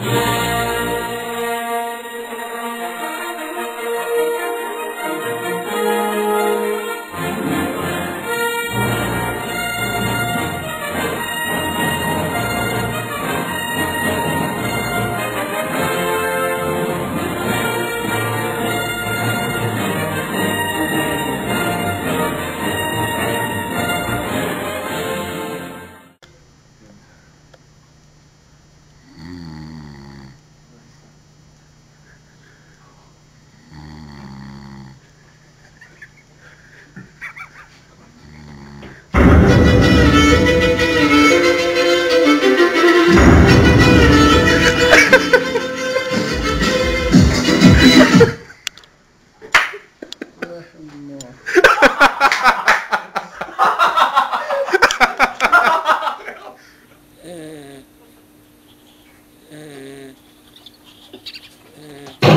Yeah. 嗯嗯